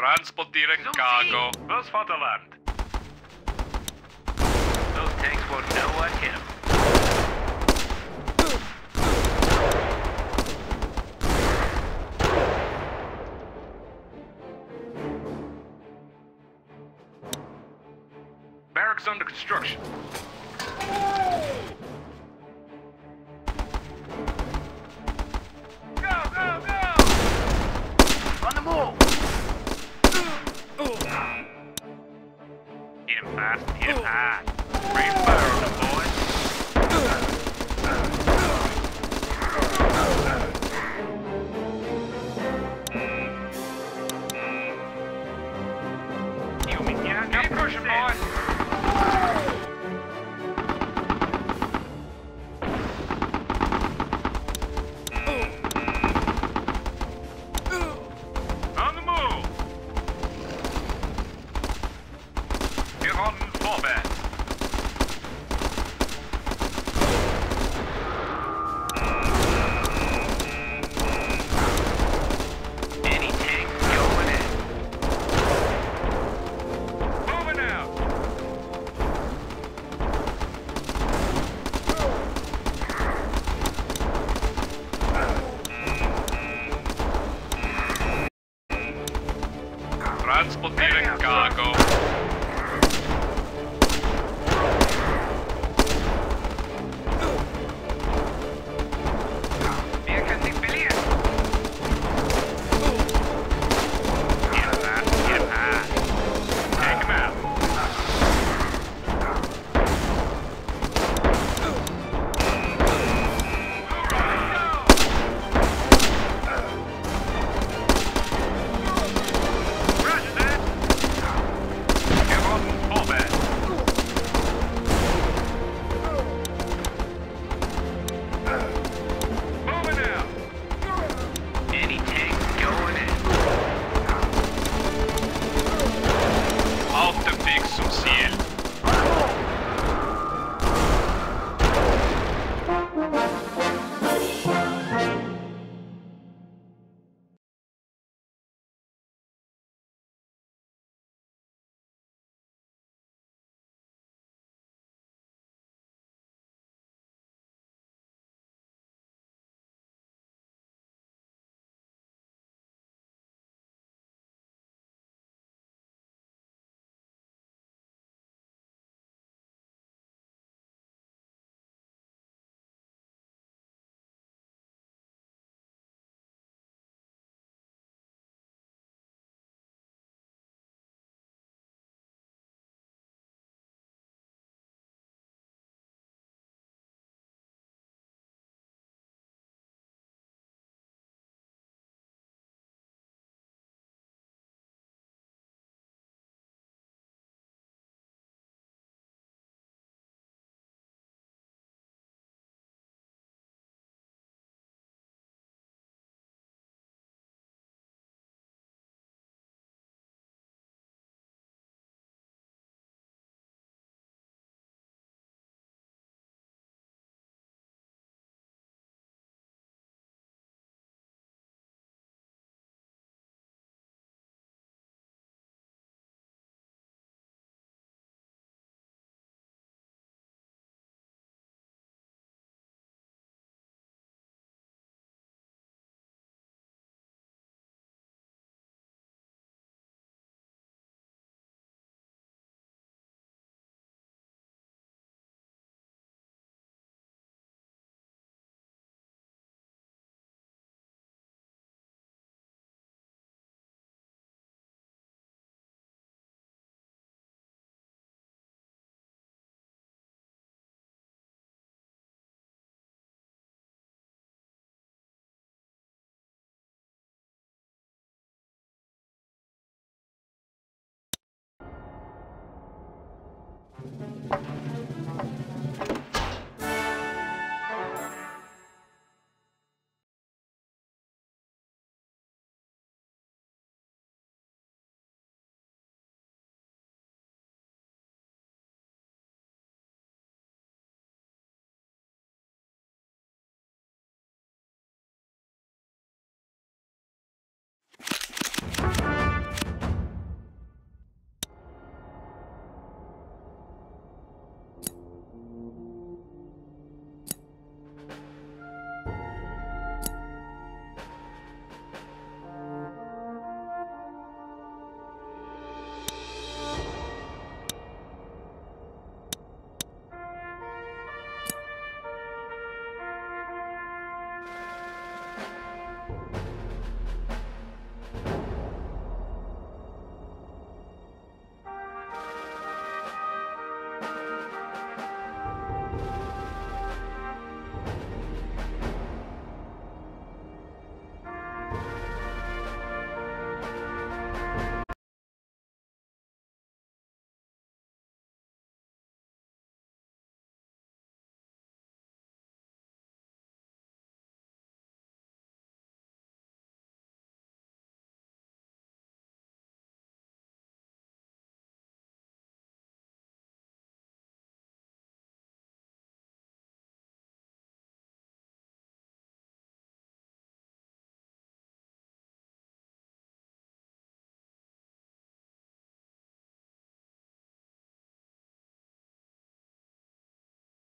Transporting cargo. Fürs Vaterland. Those tanks won't know what hit them. Barracks under construction. Get him fast. Eat him hard.